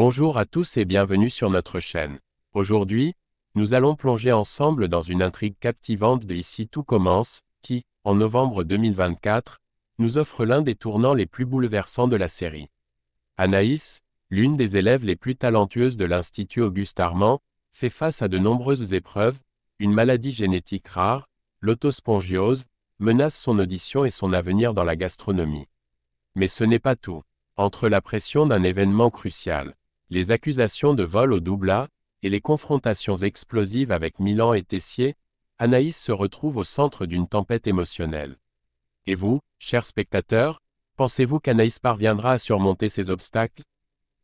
Bonjour à tous et bienvenue sur notre chaîne. Aujourd'hui, nous allons plonger ensemble dans une intrigue captivante de Ici tout commence, qui, en novembre 2024, nous offre l'un des tournants les plus bouleversants de la série. Anaïs, l'une des élèves les plus talentueuses de l'Institut Auguste Armand, fait face à de nombreuses épreuves, une maladie génétique rare, l'autospongiose, menace son audition et son avenir dans la gastronomie. Mais ce n'est pas tout. Entre la pression d'un événement crucial, les accusations de vol au doublat, et les confrontations explosives avec Milan et Tessier, Anaïs se retrouve au centre d'une tempête émotionnelle. Et vous, chers spectateurs, pensez-vous qu'Anaïs parviendra à surmonter ces obstacles?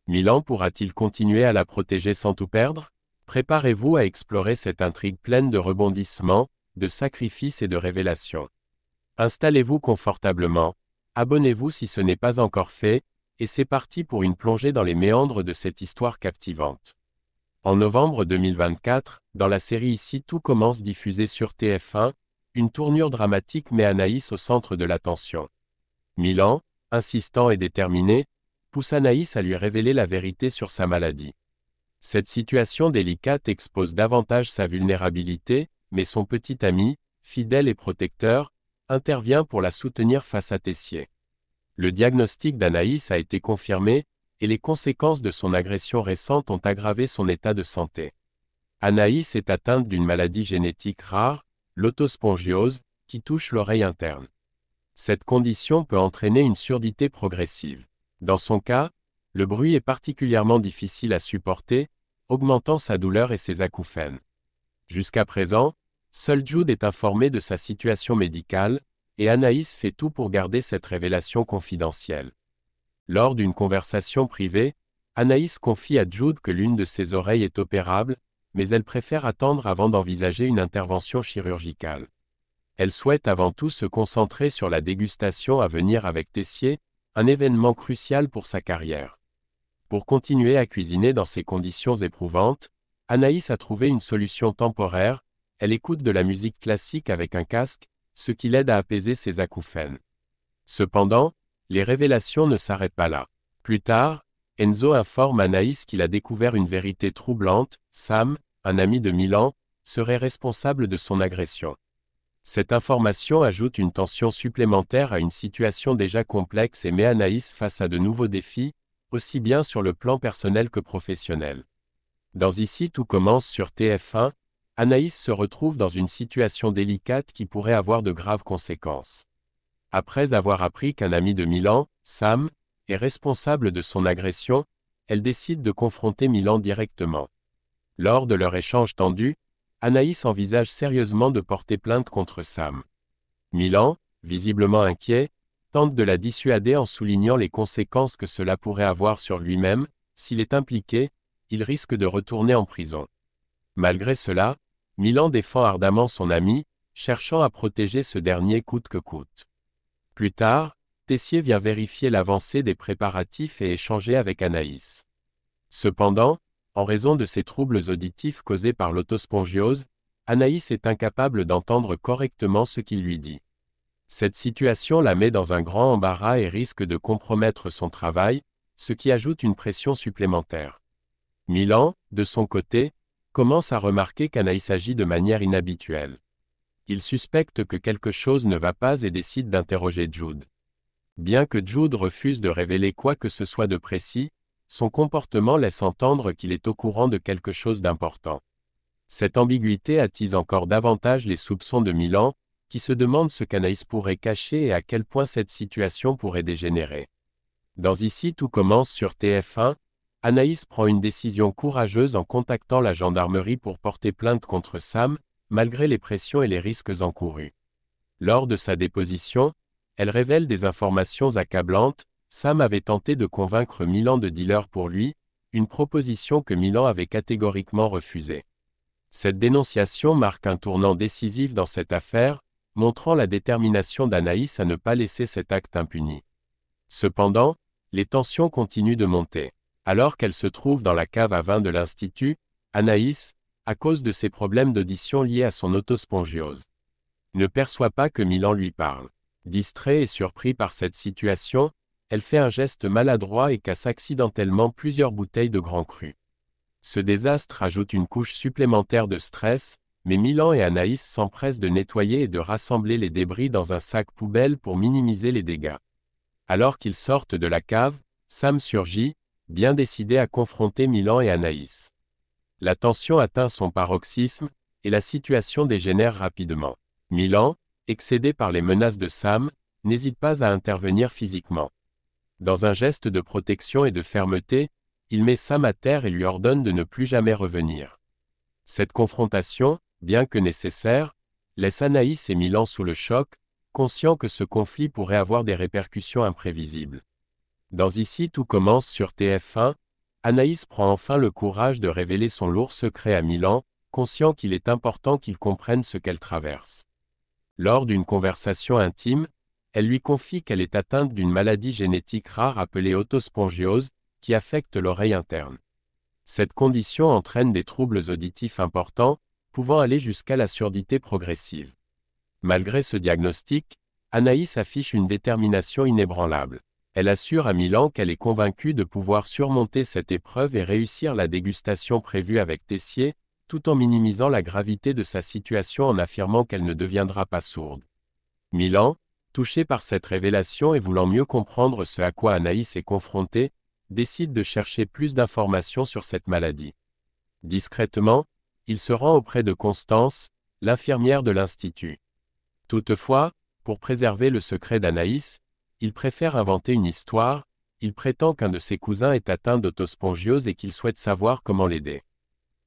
Milan pourra-t-il continuer à la protéger sans tout perdre? Préparez-vous à explorer cette intrigue pleine de rebondissements, de sacrifices et de révélations. Installez-vous confortablement, abonnez-vous si ce n'est pas encore fait, et c'est parti pour une plongée dans les méandres de cette histoire captivante. En novembre 2024, dans la série Ici tout commence diffusée sur TF1, une tournure dramatique met Anaïs au centre de l'attention. Milan, insistant et déterminé, pousse Anaïs à lui révéler la vérité sur sa maladie. Cette situation délicate expose davantage sa vulnérabilité, mais son petit ami, fidèle et protecteur, intervient pour la soutenir face à Tessier. Le diagnostic d'Anaïs a été confirmé, et les conséquences de son agression récente ont aggravé son état de santé. Anaïs est atteinte d'une maladie génétique rare, l'autospongiose, qui touche l'oreille interne. Cette condition peut entraîner une surdité progressive. Dans son cas, le bruit est particulièrement difficile à supporter, augmentant sa douleur et ses acouphènes. Jusqu'à présent, seul Jude est informé de sa situation médicale, et Anaïs fait tout pour garder cette révélation confidentielle. Lors d'une conversation privée, Anaïs confie à Jude que l'une de ses oreilles est opérable, mais elle préfère attendre avant d'envisager une intervention chirurgicale. Elle souhaite avant tout se concentrer sur la dégustation à venir avec Tessier, un événement crucial pour sa carrière. Pour continuer à cuisiner dans ces conditions éprouvantes, Anaïs a trouvé une solution temporaire, elle écoute de la musique classique avec un casque, ce qui l'aide à apaiser ses acouphènes. Cependant, les révélations ne s'arrêtent pas là. Plus tard, Enzo informe Anaïs qu'il a découvert une vérité troublante, Sam, un ami de Milan, serait responsable de son agression. Cette information ajoute une tension supplémentaire à une situation déjà complexe et met Anaïs face à de nouveaux défis, aussi bien sur le plan personnel que professionnel. Dans Ici tout commence sur TF1, Anaïs se retrouve dans une situation délicate qui pourrait avoir de graves conséquences. Après avoir appris qu'un ami de Milan, Sam, est responsable de son agression, elle décide de confronter Milan directement. Lors de leur échange tendu, Anaïs envisage sérieusement de porter plainte contre Sam. Milan, visiblement inquiet, tente de la dissuader en soulignant les conséquences que cela pourrait avoir sur lui-même, s'il est impliqué, il risque de retourner en prison. Malgré cela, Milan défend ardemment son ami, cherchant à protéger ce dernier coûte que coûte. Plus tard, Tessier vient vérifier l'avancée des préparatifs et échanger avec Anaïs. Cependant, en raison de ses troubles auditifs causés par l'autospongiose, Anaïs est incapable d'entendre correctement ce qu'il lui dit. Cette situation la met dans un grand embarras et risque de compromettre son travail, ce qui ajoute une pression supplémentaire. Milan, de son côté, commence à remarquer qu'Anaïs agit de manière inhabituelle. Il suspecte que quelque chose ne va pas et décide d'interroger Jude. Bien que Jude refuse de révéler quoi que ce soit de précis, son comportement laisse entendre qu'il est au courant de quelque chose d'important. Cette ambiguïté attise encore davantage les soupçons de Milan, qui se demande ce qu'Anaïs pourrait cacher et à quel point cette situation pourrait dégénérer. Dans Ici tout commence sur TF1, Anaïs prend une décision courageuse en contactant la gendarmerie pour porter plainte contre Sam, malgré les pressions et les risques encourus. Lors de sa déposition, elle révèle des informations accablantes, Sam avait tenté de convaincre Milan de dealer pour lui, une proposition que Milan avait catégoriquement refusée. Cette dénonciation marque un tournant décisif dans cette affaire, montrant la détermination d'Anaïs à ne pas laisser cet acte impuni. Cependant, les tensions continuent de monter. Alors qu'elle se trouve dans la cave à vin de l'Institut, Anaïs, à cause de ses problèmes d'audition liés à son autospongiose, ne perçoit pas que Milan lui parle. Distrait et surpris par cette situation, elle fait un geste maladroit et casse accidentellement plusieurs bouteilles de grand cru. Ce désastre ajoute une couche supplémentaire de stress, mais Milan et Anaïs s'empressent de nettoyer et de rassembler les débris dans un sac poubelle pour minimiser les dégâts. Alors qu'ils sortent de la cave, Sam surgit, bien décidé à confronter Milan et Anaïs. La tension atteint son paroxysme, et la situation dégénère rapidement. Milan, excédé par les menaces de Sam, n'hésite pas à intervenir physiquement. Dans un geste de protection et de fermeté, il met Sam à terre et lui ordonne de ne plus jamais revenir. Cette confrontation, bien que nécessaire, laisse Anaïs et Milan sous le choc, conscients que ce conflit pourrait avoir des répercussions imprévisibles. Dans Ici tout commence sur TF1, Anaïs prend enfin le courage de révéler son lourd secret à Milan, conscient qu'il est important qu'il comprenne ce qu'elle traverse. Lors d'une conversation intime, elle lui confie qu'elle est atteinte d'une maladie génétique rare appelée autospongiose, qui affecte l'oreille interne. Cette condition entraîne des troubles auditifs importants, pouvant aller jusqu'à la surdité progressive. Malgré ce diagnostic, Anaïs affiche une détermination inébranlable. Elle assure à Milan qu'elle est convaincue de pouvoir surmonter cette épreuve et réussir la dégustation prévue avec Tessier, tout en minimisant la gravité de sa situation en affirmant qu'elle ne deviendra pas sourde. Milan, touché par cette révélation et voulant mieux comprendre ce à quoi Anaïs est confrontée, décide de chercher plus d'informations sur cette maladie. Discrètement, il se rend auprès de Constance, l'infirmière de l'Institut. Toutefois, pour préserver le secret d'Anaïs, il préfère inventer une histoire, il prétend qu'un de ses cousins est atteint d'autospongiose et qu'il souhaite savoir comment l'aider.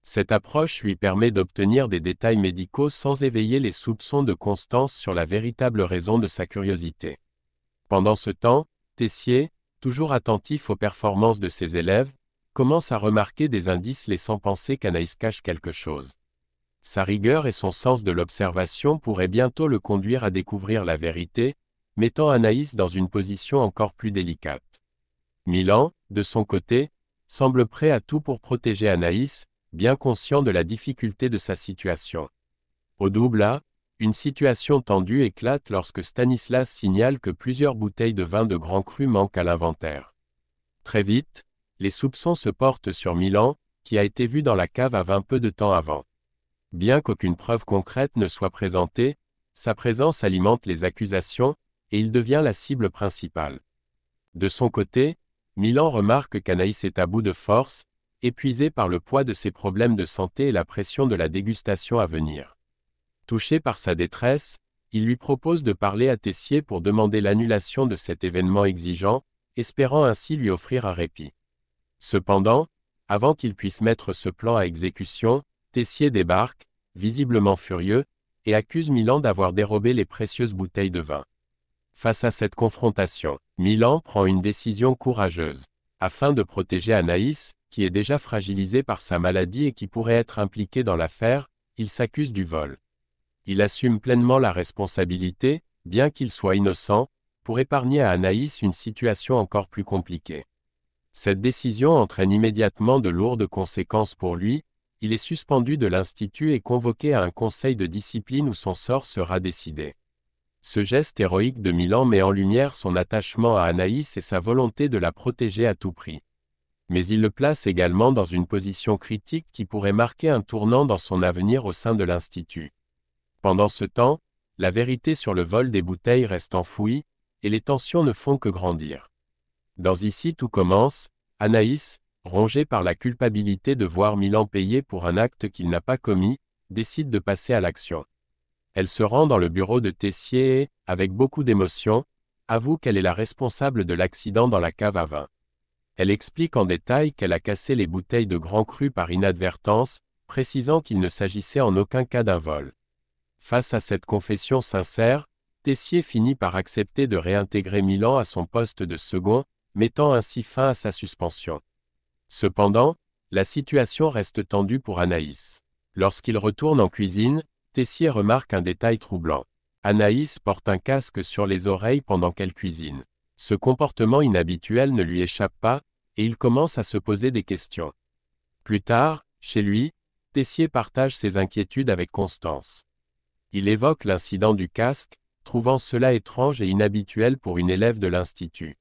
Cette approche lui permet d'obtenir des détails médicaux sans éveiller les soupçons de Constance sur la véritable raison de sa curiosité. Pendant ce temps, Tessier, toujours attentif aux performances de ses élèves, commence à remarquer des indices laissant penser qu'Anaïs cache quelque chose. Sa rigueur et son sens de l'observation pourraient bientôt le conduire à découvrir la vérité, mettant Anaïs dans une position encore plus délicate. Milan, de son côté, semble prêt à tout pour protéger Anaïs, bien conscient de la difficulté de sa situation. Au double A, une situation tendue éclate lorsque Stanislas signale que plusieurs bouteilles de vin de grand cru manquent à l'inventaire. Très vite, les soupçons se portent sur Milan, qui a été vu dans la cave à vin peu de temps avant. Bien qu'aucune preuve concrète ne soit présentée, sa présence alimente les accusations, et il devient la cible principale. De son côté, Milan remarque qu'Anaïs est à bout de force, épuisé par le poids de ses problèmes de santé et la pression de la dégustation à venir. Touché par sa détresse, il lui propose de parler à Tessier pour demander l'annulation de cet événement exigeant, espérant ainsi lui offrir un répit. Cependant, avant qu'il puisse mettre ce plan à exécution, Tessier débarque, visiblement furieux, et accuse Milan d'avoir dérobé les précieuses bouteilles de vin. Face à cette confrontation, Milan prend une décision courageuse. Afin de protéger Anaïs, qui est déjà fragilisée par sa maladie et qui pourrait être impliquée dans l'affaire, il s'accuse du vol. Il assume pleinement la responsabilité, bien qu'il soit innocent, pour épargner à Anaïs une situation encore plus compliquée. Cette décision entraîne immédiatement de lourdes conséquences pour lui, il est suspendu de l'Institut et convoqué à un conseil de discipline où son sort sera décidé. Ce geste héroïque de Milan met en lumière son attachement à Anaïs et sa volonté de la protéger à tout prix. Mais il le place également dans une position critique qui pourrait marquer un tournant dans son avenir au sein de l'Institut. Pendant ce temps, la vérité sur le vol des bouteilles reste enfouie, et les tensions ne font que grandir. Dans Ici tout commence, Anaïs, rongée par la culpabilité de voir Milan payer pour un acte qu'il n'a pas commis, décide de passer à l'action. Elle se rend dans le bureau de Tessier et, avec beaucoup d'émotion, avoue qu'elle est la responsable de l'accident dans la cave à vin. Elle explique en détail qu'elle a cassé les bouteilles de grand cru par inadvertance, précisant qu'il ne s'agissait en aucun cas d'un vol. Face à cette confession sincère, Tessier finit par accepter de réintégrer Milan à son poste de second, mettant ainsi fin à sa suspension. Cependant, la situation reste tendue pour Anaïs. Lorsqu'il retourne en cuisine, Tessier remarque un détail troublant. Anaïs porte un casque sur les oreilles pendant qu'elle cuisine. Ce comportement inhabituel ne lui échappe pas, et il commence à se poser des questions. Plus tard, chez lui, Tessier partage ses inquiétudes avec Constance. Il évoque l'incident du casque, trouvant cela étrange et inhabituel pour une élève de l'Institut.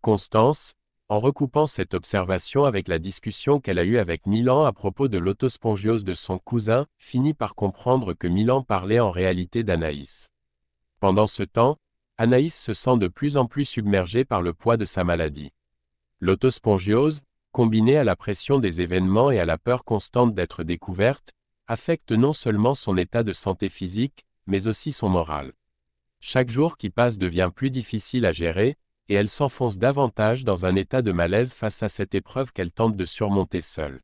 Constance, en recoupant cette observation avec la discussion qu'elle a eue avec Milan à propos de l'autospongiose de son cousin, finit par comprendre que Milan parlait en réalité d'Anaïs. Pendant ce temps, Anaïs se sent de plus en plus submergée par le poids de sa maladie. L'autospongiose, combinée à la pression des événements et à la peur constante d'être découverte, affecte non seulement son état de santé physique, mais aussi son moral. Chaque jour qui passe devient plus difficile à gérer, et elle s'enfonce davantage dans un état de malaise face à cette épreuve qu'elle tente de surmonter seule.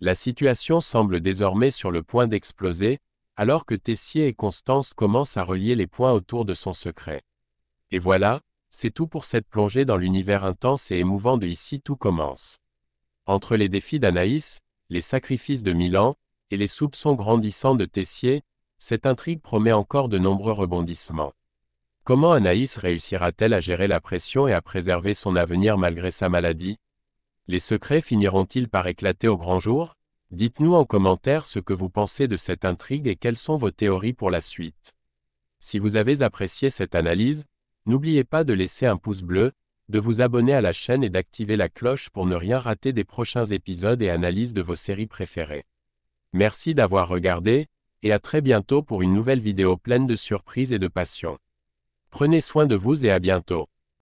La situation semble désormais sur le point d'exploser, alors que Tessier et Constance commencent à relier les points autour de son secret. Et voilà, c'est tout pour cette plongée dans l'univers intense et émouvant de Ici tout commence. Entre les défis d'Anaïs, les sacrifices de Milan, et les soupçons grandissants de Tessier, cette intrigue promet encore de nombreux rebondissements. Comment Anaïs réussira-t-elle à gérer la pression et à préserver son avenir malgré sa maladie? Les secrets finiront-ils par éclater au grand jour? Dites-nous en commentaire ce que vous pensez de cette intrigue et quelles sont vos théories pour la suite. Si vous avez apprécié cette analyse, n'oubliez pas de laisser un pouce bleu, de vous abonner à la chaîne et d'activer la cloche pour ne rien rater des prochains épisodes et analyses de vos séries préférées. Merci d'avoir regardé, et à très bientôt pour une nouvelle vidéo pleine de surprises et de passion. Prenez soin de vous et à bientôt.